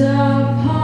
upon